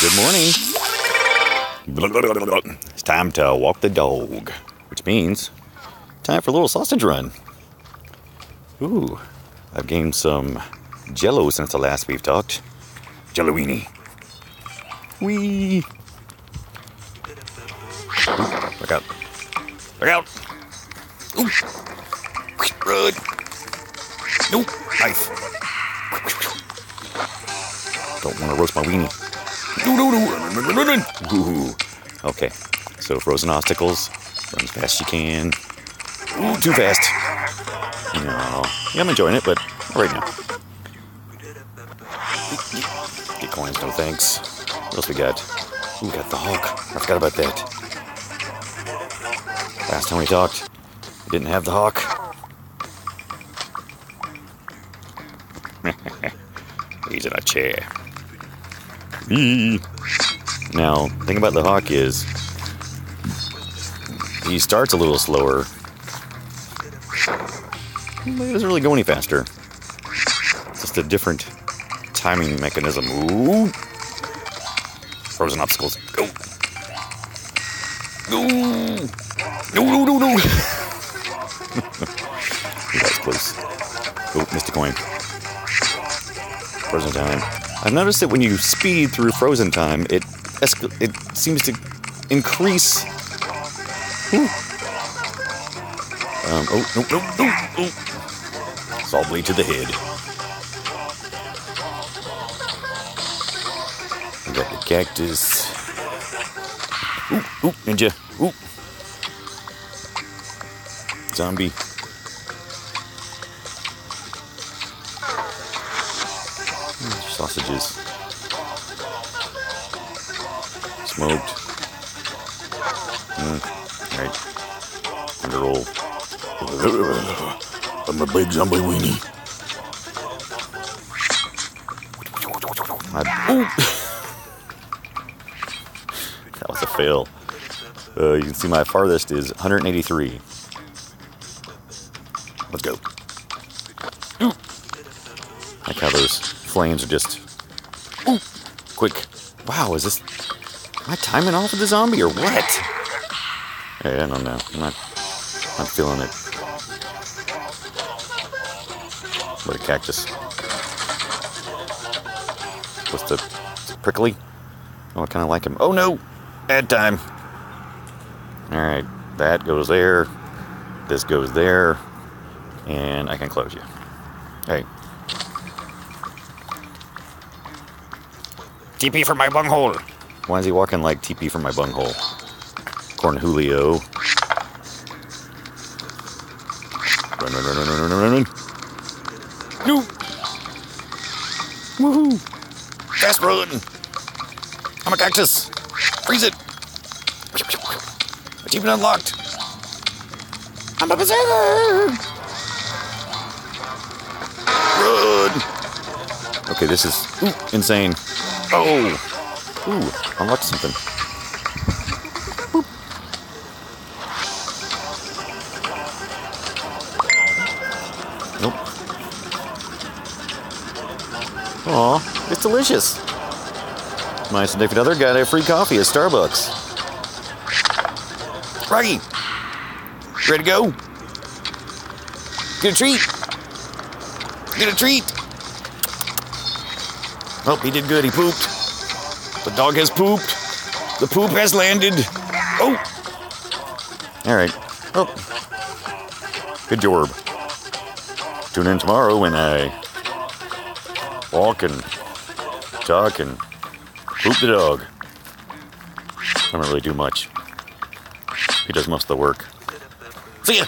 good morning. It's time to walk the dog, which means time for a little sausage run. Ooh, I've gained some jello since the last we've talked. Jello weenie. Wee. Look out. Look out. Ooh. Run. Nope. Knife. Don't want to roast my weenie. Okay. So frozen obstacles. Run as fast as you can. Ooh, too fast. No. Yeah, I'm enjoying it, but right now. Get coins, no thanks. What else we got? Ooh, got the hawk. I forgot about that. Last time we talked, we didn't have the hawk. He's in a chair. Now, thing about the hawk is, he starts a little slower. But he doesn't really go any faster. It's just a different timing mechanism. Ooh. Frozen obstacles. Go. Go. No, no, no, no. that was close. Oh, missed a coin. Frozen time. I've noticed that when you speed through frozen time, it escal- it seems to increase. Ooh. Um, oh, no, no, no, no. Saw blade to the head. I got the cactus. Ooh, ooh, ninja. Ooh. Zombie. Sausages. Smoked. Mm, right. Under roll. I'm a big zombie weenie. That was a fail. Uh, you can see my farthest is 183. Let's go. Like how those flames are just ooh, quick. Wow, is this? Am I timing off of the zombie or what? Hey, I don't know. I'm not. Not feeling it. What a cactus. What's the prickly? Oh, I kind of like him. Oh no! Ad time. All right, that goes there. This goes there, and I can close you. Hey. TP for my bunghole. Why is he walking like TP for my bunghole? Cornholio. Run, run, run, run, run, run, run, run. No. Woohoo. Fast run. I'm a cactus. Freeze it. Achievement unlocked. I'm a berserker. Run. Okay, this is ooh, insane. Oh. Ooh, unlocked something. Nope. Aw, it's delicious. My significant other got a free coffee at Starbucks. Rocky, ready to go? Get a treat. Get a treat. Oh, he did good. He pooped. The dog has pooped. The poop has landed. Oh. All right. Oh. Good job. Tune in tomorrow when I walk and talk and poop the dog. I don't really do much. He does most of the work. See ya.